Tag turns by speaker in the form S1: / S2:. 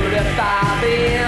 S1: Put a five.